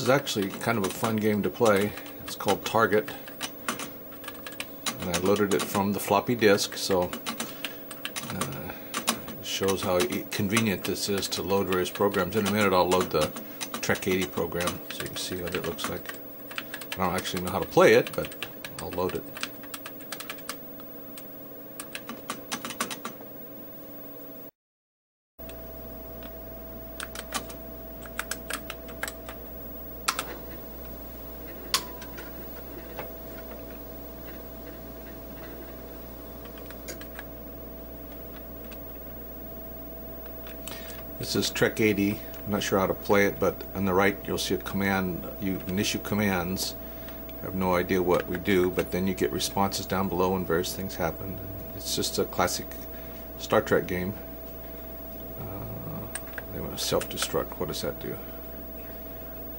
is actually kind of a fun game to play. It's called Target. And I loaded it from the floppy disk, so uh, it shows how convenient this is to load various programs. In a minute I'll load the Trek 80 program so you can see what it looks like. I don't actually know how to play it, but I'll load it. This is Trek 80. I'm not sure how to play it, but on the right you'll see a command. You can issue commands. I have no idea what we do, but then you get responses down below and various things happen. It's just a classic Star Trek game. Uh, they want to self-destruct. What does that do?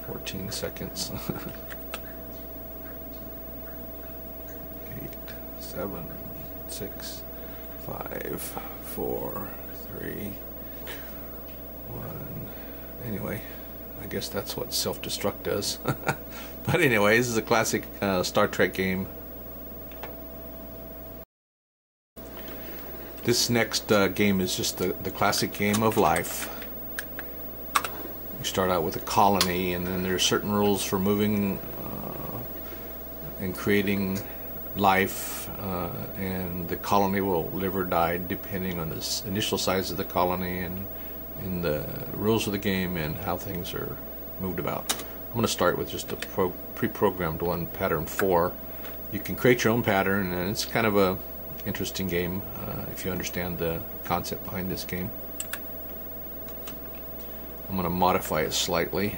14 seconds. Eight, seven, six, five, four, three one. Anyway, I guess that's what self-destruct does. but anyway, this is a classic uh, Star Trek game. This next uh, game is just the, the classic game of life. You start out with a colony, and then there are certain rules for moving uh, and creating life, uh, and the colony will live or die depending on the initial size of the colony and in the rules of the game and how things are moved about. I'm going to start with just a pre-programmed one, pattern 4. You can create your own pattern and it's kind of a interesting game uh, if you understand the concept behind this game. I'm going to modify it slightly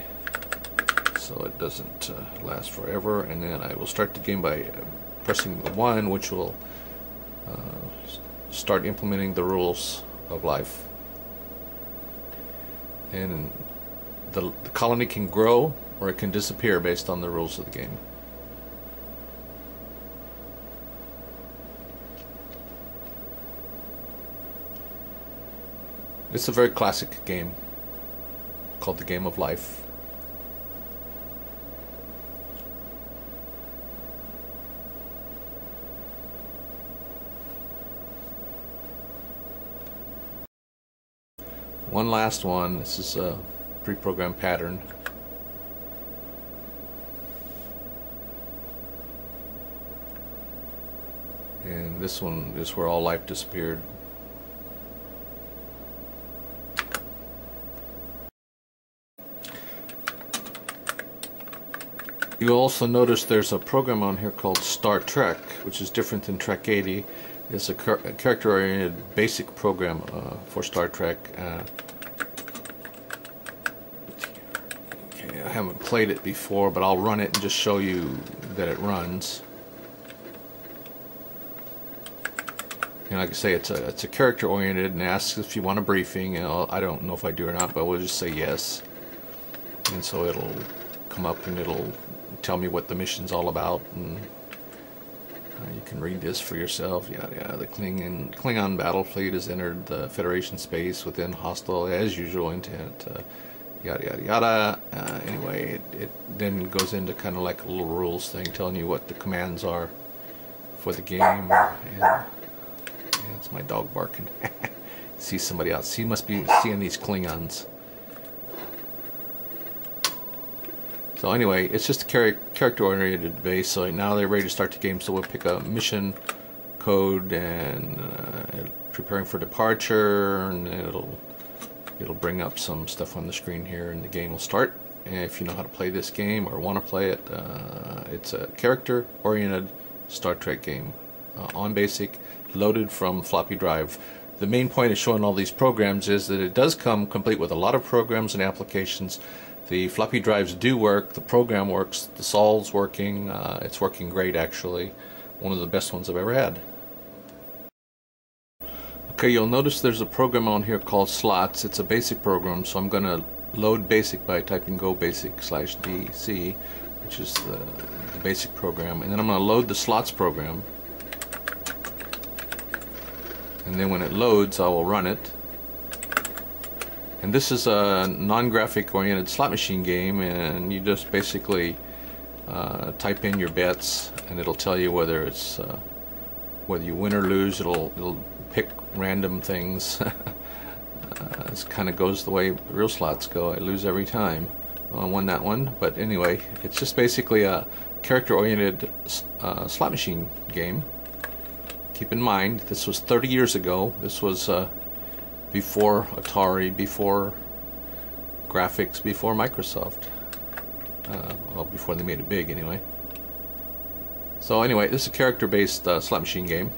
so it doesn't uh, last forever and then I will start the game by pressing the 1 which will uh, start implementing the rules of life and the, the colony can grow or it can disappear based on the rules of the game. It's a very classic game called the Game of Life. One last one. This is a pre-programmed pattern. And this one is where all life disappeared. You'll also notice there's a program on here called Star Trek, which is different than Trek 80. It's a, character-oriented basic program uh, for Star Trek. Uh, okay, I haven't played it before, but I'll run it and just show you that it runs. Know, like I say, it's a it's a character-oriented and asks if you want a briefing. And I'll, I do not know if I do or not, but we'll just say yes. And so it'll come up and it'll tell me what the mission's all about and you can read this for yourself. Yada. The Klingon, Klingon battle fleet has entered the Federation space within hostile, as usual, intent. Uh, yada yada yada. Uh, anyway, it, it, then goes into kind of like a little rules thing, telling you what the commands are for the game. And yeah, it's my dog barking. See somebody else. He must be seeing these Klingons. So anyway, it's just a character-oriented base. So now they're ready to start the game. So we'll pick a mission code and uh, preparing for departure, and it'll it'll bring up some stuff on the screen here, and the game will start. And if you know how to play this game or want to play it, uh, it's a character-oriented Star Trek game uh, on BASIC, loaded from floppy drive. The main point of showing all these programs is that it does come complete with a lot of programs and applications the floppy drives do work, the program works, the sol's working, uh, it's working great actually. One of the best ones I've ever had. Okay, you'll notice there's a program on here called slots. It's a basic program, so I'm going to load basic by typing go basic slash dc, which is the, the basic program. And then I'm going to load the slots program. And then when it loads, I will run it And this is a non-graphic oriented slot machine game, and you just basically uh, type in your bets, and it'll tell you whether it's uh, whether you win or lose. It'll it'll pick random things. uh, this kind of goes the way real slots go. I lose every time. I won that one, but anyway, it's just basically a character-oriented uh, slot machine game. Keep in mind, this was 30 years ago. This was uh, before Atari, before graphics, before Microsoft. Uh, well, before they made it big, anyway. So anyway, this is a character-based uh, slot machine game.